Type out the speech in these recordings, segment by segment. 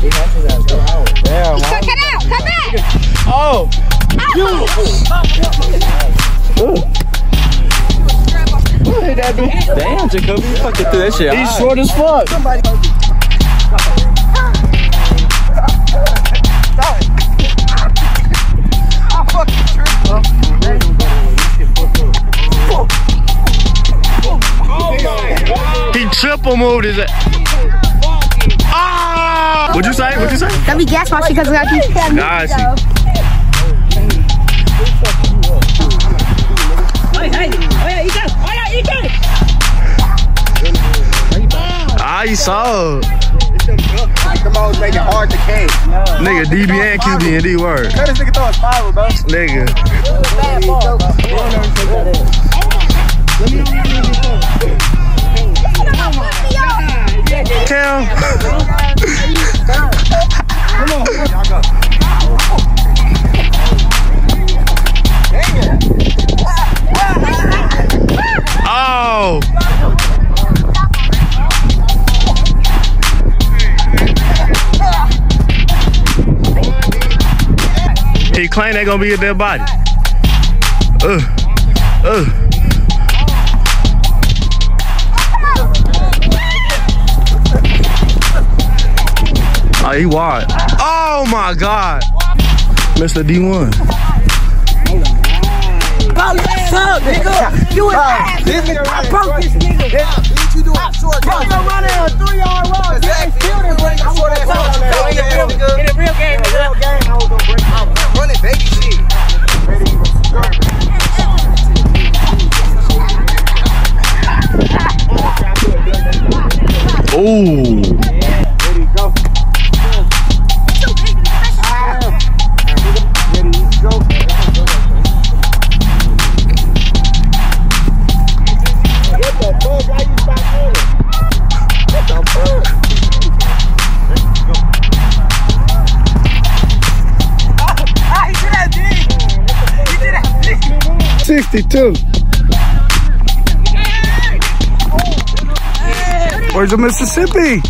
Damn. Damn. Cut cut out. Come back. Oh. Damn, Jacoby, you fucking threw that shit. He's short as fuck. He triple moved his. Ah! What'd you say? What'd you say? Don't be gas watching because we got these. Got you. Ah, you saw. Come on, make it hard to catch. Nigga, DB and QB and D word. Let this nigga throw a spiral, bro. Nigga. Cam. Oh. He claimed they gonna be a dead body. Uh, uh. Oh, he wide. Oh my God. Mr. D1. You ass. This nigga I broke this nigga. What you doing? Short Bro, you running a three-yard run. Exactly. Still didn't break. I want that ball. In the real. In the real game. In the real game, I was gonna break. I'm running baby shit. Ooh. 52. Where's the Mississippi?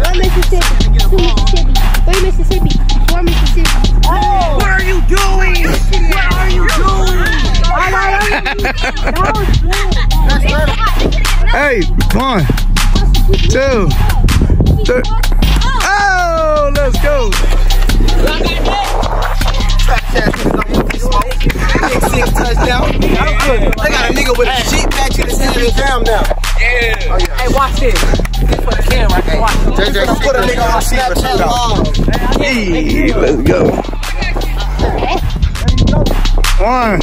Where Mississippi? Two Mississippi. Three Mississippi. Four Mississippi. Oh. What are you doing? What are you doing? hey, one, two, three. Oh, let's go. Six touchdown. I got a nigga with a sheet patch in his hand and down now. Yeah. Oh, yeah. Hey, watch this. This for the camera. I can watch this. JJ, put a nigga on Snapchat. Hey, let's go. One,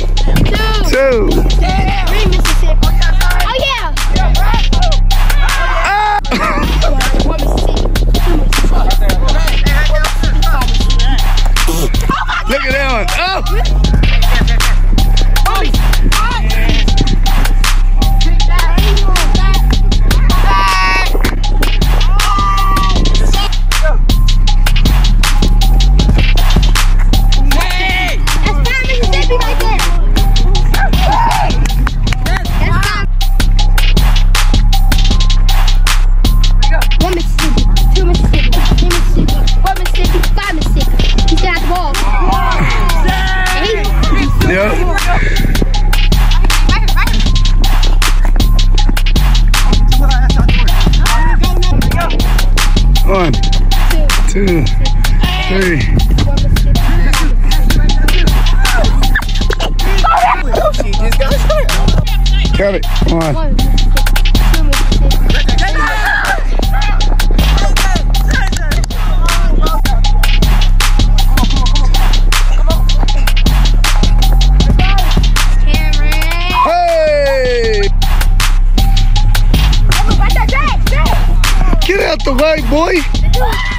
It. One. One Mississippi, two Mississippi. Hey! Get out the way, boy!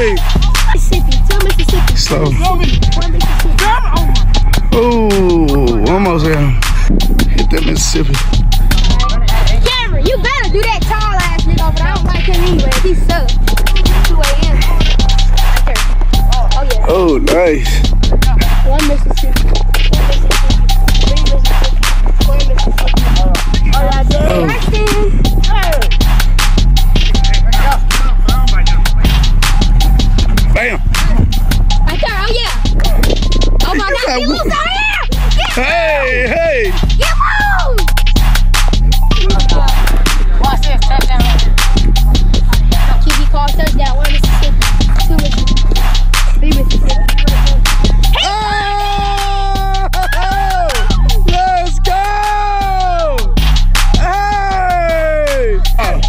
Jay. Mississippi, two Mississippi. Slow. Ooh, almost there. Hit that Mississippi. Cameron, you better do that tall ass nigga over there. I don't like him anyway. He sucks. 2 a.m. Right there. Oh, oh, yeah. Oh, nice. One Mississippi. Get wo- loose out here. Get Hey, hey. Get loose. Watch this, touchdown. QB call touchdown. One Mississippi. Two Mississippi. Three Mississippi. Oh, let's go. Hey. Oh,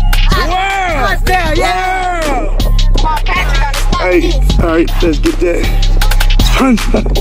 wow. Touchdown, yeah. Wow. Paul Patrick got to stop Hey, all right, let's get that. SpongeBob.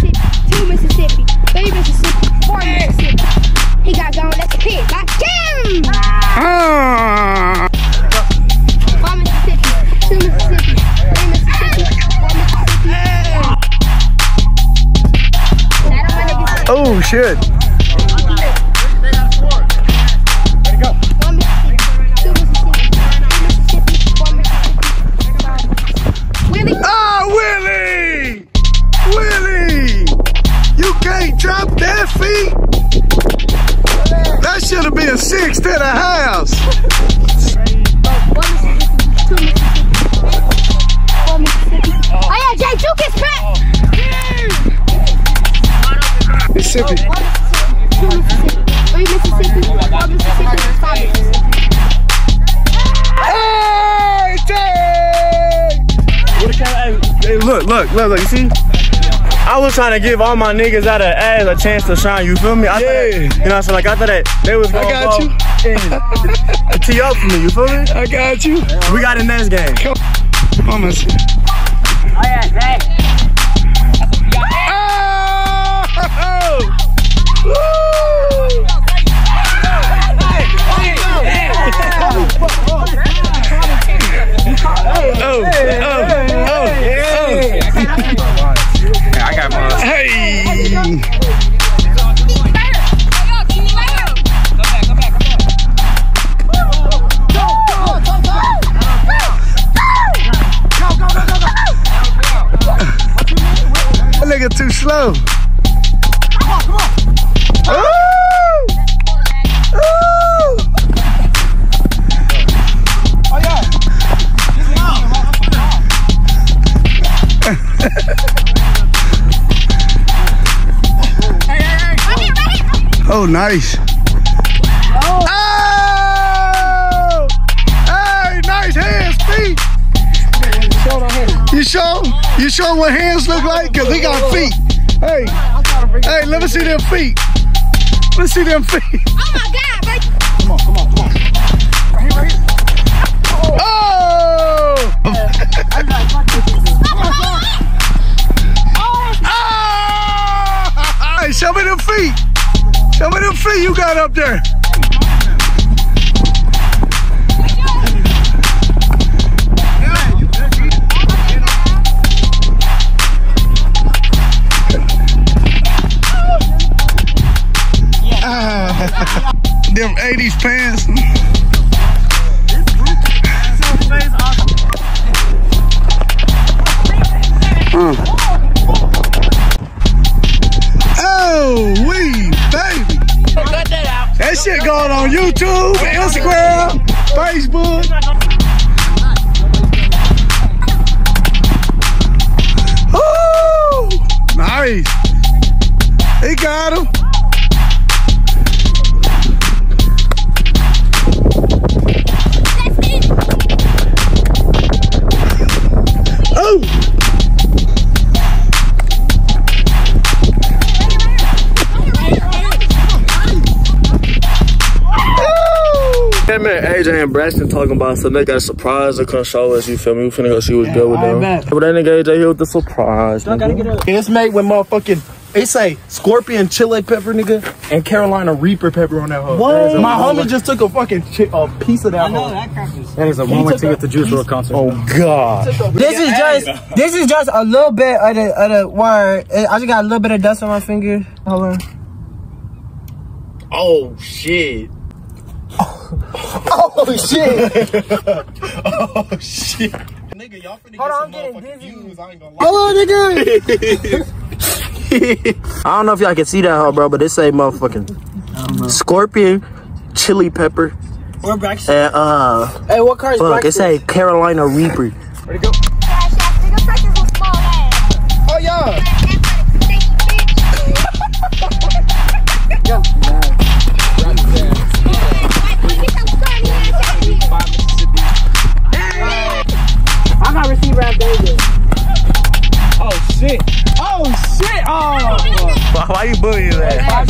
look, look. You see? I was trying to give all my niggas out of ass a chance to shine. You feel me? I thought that- Yeah. you know what I'm saying? Like I thought that they was I gonna got you. and tee up for me. You feel me? I got you. We got the next game. Come on, Mississippi. Oh, yeah, hey. Oh! Oh, oh, oh, Too slow. Ooh! Ooh! Oh, nice. Oh! Hey, nice hands, feet. You show? You show what hands look like? Cause they got feet. Hey, hey, let me see them feet. Let's see them feet. Oh my God, bro. Oh! Ah! Hey, show me them feet. Show me them feet you got up there. Them 80s pants. Him and AJ and Braxton talking about something. They got a surprise to come show us. You feel me? We finna go see what's good with I them. bet. But that nigga AJ here with the surprise. nigga. It's made with motherfucking. They say scorpion chili pepper, nigga, and Carolina Reaper pepper on that hoe. What? My homie just took a fucking chi- a piece of that hoe. That is a one way ticket to Juice WRLD concert. Oh God. This is just this is just a little bit of the of the wire. I just got a little bit of dust on my finger. Hold on. Oh shit. Oh shit! Oh shit. nigga, y'all finna Hold on, get I'm getting dizzy. views. I ain't gonna lie. Hello, nigga. I don't know if y'all can see that, hoe, bro, but it say motherfucking scorpion, chili pepper, We're Braxton. and uh, Hey, what car is fuck, it Braxton? say Carolina Reaper. Cash ass shit. Oh shit. Oh. Why, why you bullying that?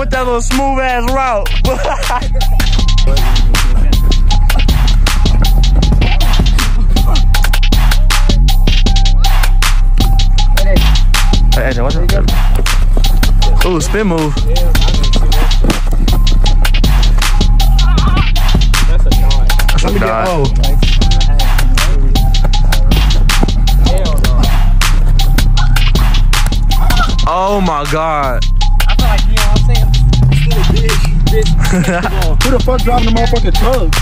With that little smooth ass route. Hey, AJ, watch out. Ooh, spin move. That's a dot. Oh. Oh my god. Who the fuck driving the motherfucking truck?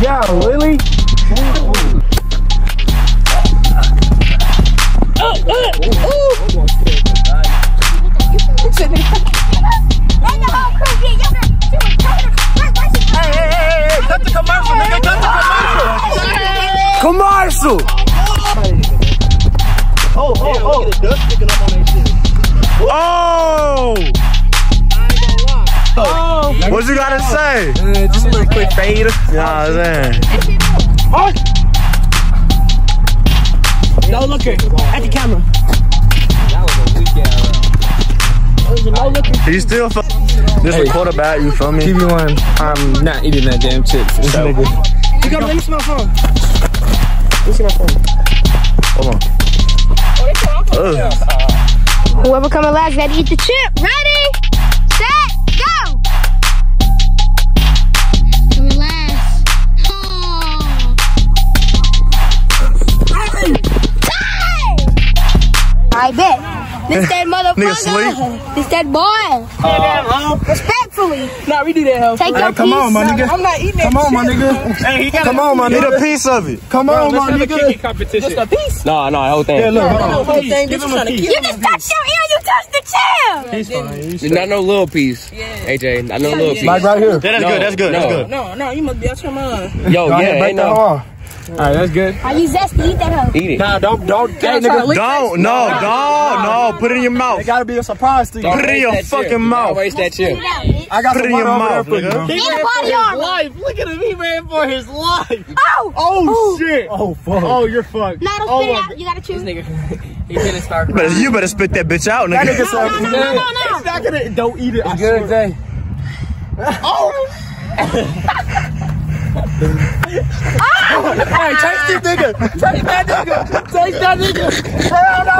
Yeah, Willie. You gotta say? Uh, just a little quick fade. You know what I'm saying? No looking. At the camera. He still f- just a quarterback, you feel me? TV1, I'm not eating that damn chips. This nigga. You got let me see my phone. Let me see my phone. Hold on. Ugh. Whoever coming last, gotta eat the chip. Ready, set, I bet. This that Nigga sleep. motherfucker. This that boy. Respectfully. Nah, we do that, hell. Take your Come piece. on, my nigga. I'm not eating that Come on, my shit. nigga. Hey, he got Come on, my Need a nigga. piece of it. Come on, my nigga. competition. Just a piece. No, no, the whole thing. Yeah, look, hold The on. whole thing. Give him a piece. You just touched your ear. You touched the chair. He's fine. He's Not no little piece. AJ, not no little piece. Like right here. Yeah, that's No, good. That's good. no. That's good. No, no, you must be out your mind. Yo, Go yeah, ahead, break ain't that no. Off. Alright, that's good. Are you zesty? Eat that hoe. Eat it. Nah, don't, don't. Hey, nigga. Don't. No. Don't. No. Put it in your mouth. It gotta be a surprise to you. Put it in your fucking chip. mouth. Don't waste that chip. I got to Put it in your water over mouth, there for you. nigga. Eat a body armor. Life. Look at him. He ran for his life. Oh. Oh, shit. Oh, fuck. Oh, you're fucked. No, don't Oh, spit it out. You gotta choose. No, He finna start You better, you better spit that bitch out, That nigga. nigga said, no, no, no. He's not gonna, don't eat it. I Good swear. day. Hey, taste this nigga. Taste that nigga. Taste that nigga. Hell no.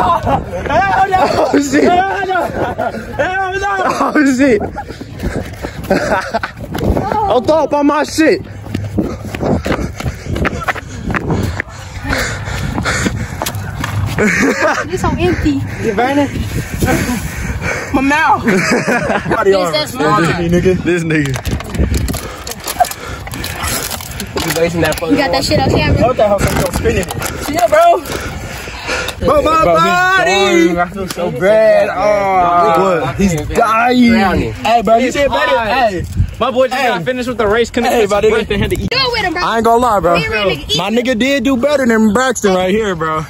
Hell no. Oh shit. Hell no. Hell no. Oh shit. Don't throw up on my shit. This so empty. my mouth. Body armor. that's mine. Give nigga. This nigga. You wasting that You got that shit on camera. What the hell? I'm spinning it. Yeah, bro. But my body. I feel so bad. Oh, What? He's dying. Hey, bro, you did better. Hey, my boy just got finished with the race. Couldn't Hey, catch buddy. his breath had to eat. Do it with him, bro. I ain't gonna lie, bro. Me and real nigga eat. My nigga did do better than Braxton right here, bro.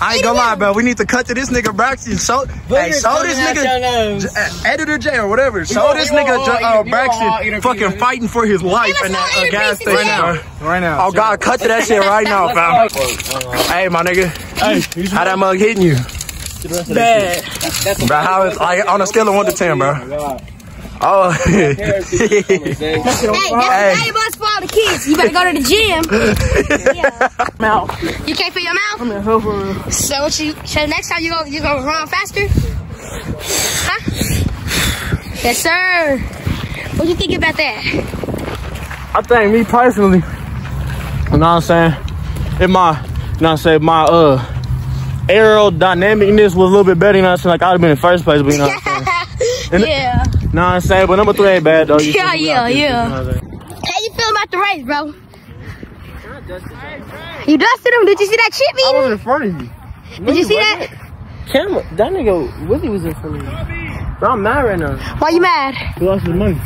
I ain't gonna lie, bro. We need to cut to this nigga Braxton. So, hey, show this nigga, uh, editor J or whatever. Show this nigga uh, eat- you want all Braxton fucking fighting for his life in that uh, gas station, today. bro. Right now. Oh God, cut to that shit right now, fam. Hey, my nigga. Hey, how that mug hitting you? Bad. Bro, how is like on a scale of one to ten, bro? Oh, Hey, that's Hey. valuable for all the kids. You better go to the gym. yeah. Mouth. You can't feel your mouth? I'm in hell for real. So what you so next time you go you gonna run faster? Huh? Yes, sir. What do you think about that? I think me personally, you know what I'm saying? If my, you know what I'm saying, my uh aerodynamicness was a little bit better, you know what I'm saying? Like I would have been in first place, but you know what I'm saying? yeah. Know what I'm saying? But number three ain't bad though. You Yeah, feel me? yeah, You yeah. know what I'm saying? How you feel about the race, bro? You dusted him. Did you see that chip I eating? was in front of you. Did you see that? Camera. That nigga Willie was in front of me. Bro, I'm mad right now. Why you mad? He lost his money.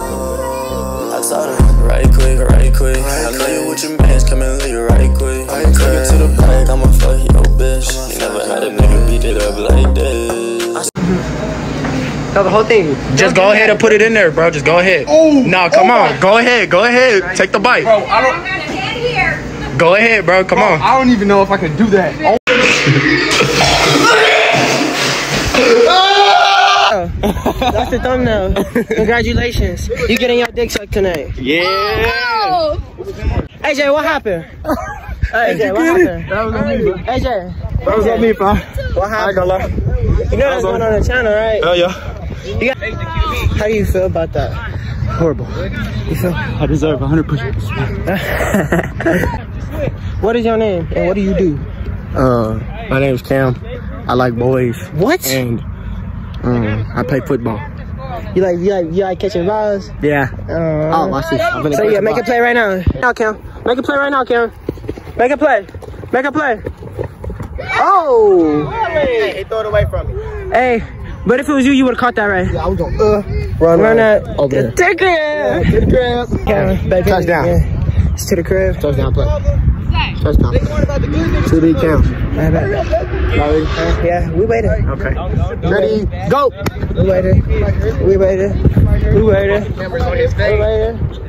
I saw her right quick, right quick. I know you with your mans, come and leave right quick. Take it to the back, I'ma fuck your bitch. You never had a nigga beat it up like this. No, the whole thing. just go ahead and put it in there, bro. Just go ahead. Oh, no, come oh on. Go ahead. Go ahead. Take the bite. Bro, I don't, Go ahead, bro. Come on. I don't even know if I can do that. That's the thumbnail. Congratulations. You getting your dick sucked tonight. Yeah. Oh, AJ, what happened? AJ, what happened? That was on me, bro. AJ, That was on me, bro. what happened? You know that's going on the channel, right? Oh, yeah. You got How do you feel about that? Horrible. You feel? I deserve 100 push-ups. What is your name and what do you do? Uh, my name is Cam. I like boys What? and um, I play football. You like you like you like catching balls? Yeah. Uh, Oh, watch this. I'm gonna so catch yeah, a make ball. a play right now. Now, Cam. Make a play right now, Cam. Make a play. Make a play. Oh. Hey, throw it away from me. Hey, but if it was you, you would have caught that right. Yeah, I was gonna uh, run, Run right. that. Over there. Take it. To the crib. Cam, baby. Touchdown. Yeah. It's to the crib. Touchdown play. Touchdown. To the count. Yeah, we waited. Okay. Ready? Go. We waited. We waited. We waited. We waited.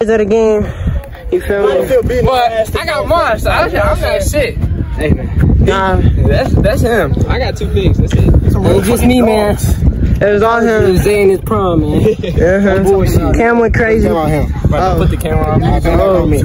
Is that a game? You feel me? But I got mine, so I'm I'm not shit. Hey man. Nah, That's that's him. I got two things. That's it. it's just me, man. It was all him. Zane is prom, man. uh-huh. Cam went crazy. Put the camera on. Oh, me.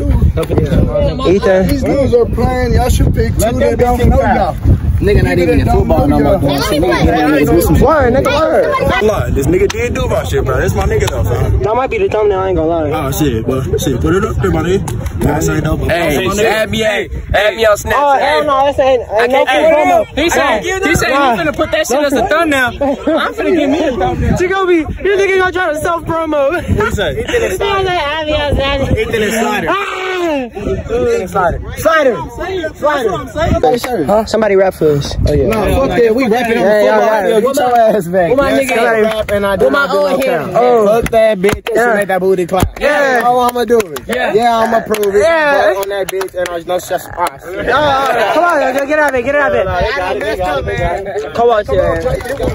Ethan. These dudes are playing. Y'all should pick two that don't know y'all. Nigga not even in football no more. doing. Nigga getting ready to do some Word, nigga, word. Lie, this nigga did do my shit, bro. That's my nigga though, fam. That might be the thumbnail, I ain't gonna lie. Oh shit, well, shit, put it up there, my nigga. Gotta say no, but Hey, add me, hey, add me on Snapchat. Oh, hell no, this ain't, ain't no Hey, promo. he said, he said Nah. he finna put that shit as a thumbnail. I'm finna give me a thumbnail. You gonna be, you nigga gonna try to self promo. what you say? Ethan is slider. Ethan is slider. Slider. Slider. Huh? Somebody rap for us. Oh yeah. Fuck that. We rapping on the Hey, right. Yo, Get your ass back. Where my nigga rap and I do my not do old no head count. at? Oh. Fuck that bitch. Yeah. Make that booty clap. Yeah. All I'ma do it. Yeah. Yeah, I'ma prove it. Yeah. On that bitch and there's no. Oh, come on, get out of it, get out of it. Come watch it.